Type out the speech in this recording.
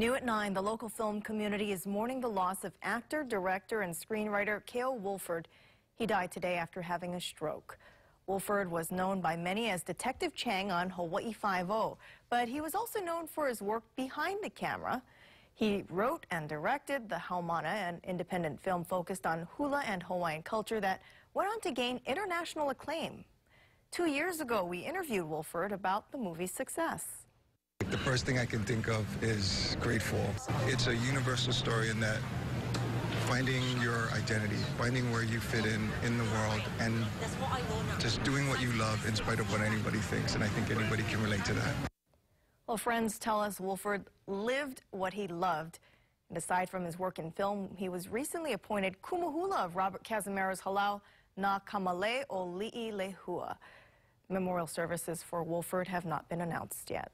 New at 9, the local film community is mourning the loss of actor, director, and screenwriter Keo Woolford. He died today after having a stroke. Woolford was known by many as Detective Chang on Hawaii Five-O, but he was also known for his work behind the camera. He wrote and directed The Haumana, an independent film focused on hula and Hawaiian culture that went on to gain international acclaim. Two years ago, we interviewed Woolford about the movie's success. The first thing I can think of is grateful. It's a universal story in that finding your identity, finding where you fit in in the world, and just doing what you love in spite of what anybody thinks. And I think anybody can relate to that. Well, friends tell us Woolford lived what he loved. And aside from his work in film, he was recently appointed Kumuhula of Robert Cazimero's Halau Na Kamalei o Lililehua. Memorial services for Woolford have not been announced yet.